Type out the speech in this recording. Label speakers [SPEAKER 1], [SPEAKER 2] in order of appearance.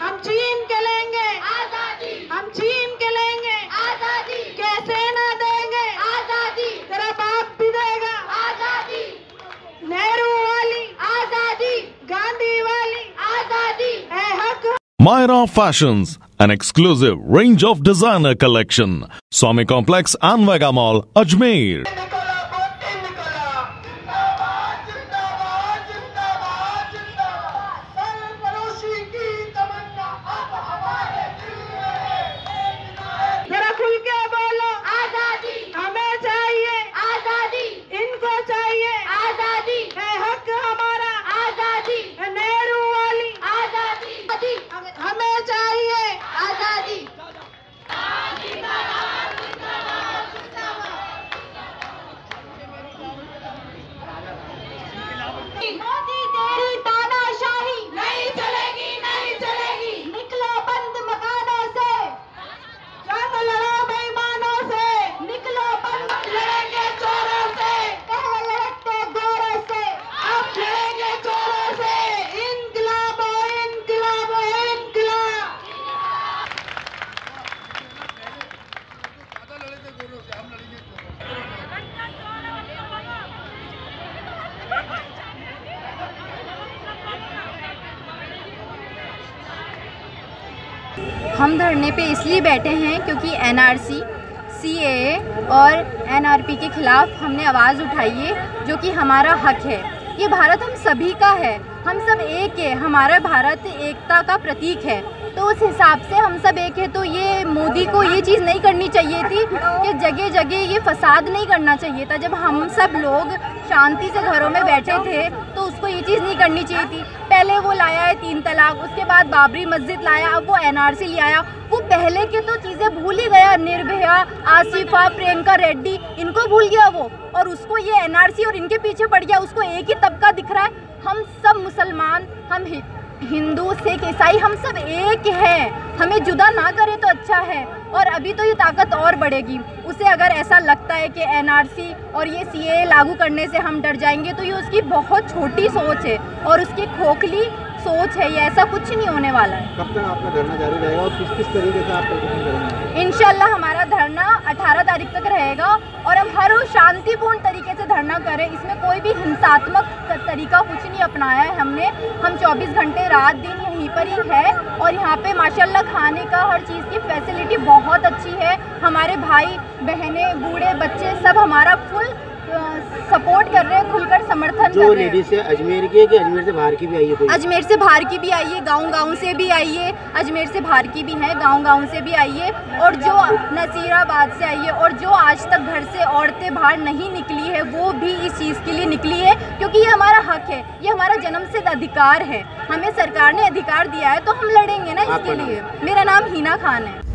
[SPEAKER 1] हम छीन के लेंगे
[SPEAKER 2] आज़ादी
[SPEAKER 1] हम छीन के लेंगे
[SPEAKER 2] आज़ादी
[SPEAKER 1] कैसे ना देंगे
[SPEAKER 2] आज़ादी
[SPEAKER 1] तेरा बाप भी देगा
[SPEAKER 2] आज़ादी
[SPEAKER 1] नेहरू वाली
[SPEAKER 2] आज़ादी
[SPEAKER 1] गांधी वाली
[SPEAKER 2] आज़ादी
[SPEAKER 1] है हक
[SPEAKER 3] Myra Fashions, an exclusive range of designer collection. Swami Complex and Vega Mall, Ajmer.
[SPEAKER 2] Modi तेरी तानाशाही नहीं चलेगी नहीं चलेगी निकलो बंद मकानों से
[SPEAKER 1] जंग लड़ो बेईमानों से
[SPEAKER 2] निकलो बंद लड़ेंगे चोरों से कह लड़ते गोरों से
[SPEAKER 1] अब लड़ेंगे चोरों से इनकलाब हो, इनकलाब हो, इनकलाब
[SPEAKER 4] हम धरने पे इसलिए बैठे हैं क्योंकि एनआरसी सीएए और एनआरपी के खिलाफ हमने आवाज़ उठाई है, जो कि हमारा हक है। ये भारत हम सभी का है। हम सब एक है। हमारा भारत एकता का प्रतीक है। तो उस हिसाब से हम सब एक है तो ये मोदी को ये चीज़ नहीं करनी चाहिए थी कि जगह जगह ये फसाद नहीं करना चाहिए था। जब हम सब लोग शांति से घरों में बैठे थे तो उसको ये चीज़ नहीं करनी चाहिए थी। पहले वो लाया है तीन तलाक, उसके बाद बाबरी मस्जिद लाया, अब वो एनआरसी ले आया। वो पहले के तो चीज़ें भूल ही गया, निर्भया, आसिफा, प्रियंका रेड्डी, इनको भूल गया वो। और उसको ये एनआरसी और इनके पीछे पड़ गया, उसको एक ही तबका दिख रहा है। हम सब मुसलमान, हम हिंदू, सिख, ईसाई, हम सब एक हैं। हमें जुदा ना करे तो अच्छा है। और अभी तो ये ताकत और बढ़ेगी। उसे अगर ऐसा लगता है कि एनआरसी और ये सीए लागू करने से हम डर जाएँगे तो ये उसकी बहुत छोटी सोच है। और उसकी खोखली सोच है ये ऐसा कुछ नहीं होने वाला है।
[SPEAKER 5] कब तक आपका धरना जारी रहेगा और किस किस तरीके से आप करेंगे?
[SPEAKER 4] इनशाला हमारा धरना 18 तारीख तक रहेगा और हम हर शांतिपूर्ण तरीके से धरना करें। इसमें कोई भी हिंसात्मक तरीका कुछ नहीं अपनाया है हमने। हम 24 घंटे रात दिन यहीं पर ही है और यहाँ पे माशाल्लाह खाने का हर चीज़ की फैसिलिटी बहुत अच्छी है। हमारे भाई बहनें बूढ़े बच्चे सब हमारा फुल सपोर्ट कर रहे हैं खुलकर समर्थन
[SPEAKER 5] जो
[SPEAKER 4] कर रहे हैं।
[SPEAKER 5] लेडीज़ है अजमेर की है कि अजमेर से बाहर की भी आई है
[SPEAKER 4] अजमेर से बाहर की भी आई है गाँव गाँव से भी आई है अजमेर से बाहर की भी है गाँव गाँव से भी आई है और जो नसीराबाद से आई है और जो आज तक घर से औरतें बाहर नहीं निकली है वो भी इस चीज़ के लिए निकली है क्योंकि ये हमारा हक है ये हमारा जन्मसिद्ध अधिकार है। हमें सरकार ने अधिकार दिया है तो हम लड़ेंगे ना इसके लिए। मेरा नाम हीना खान है।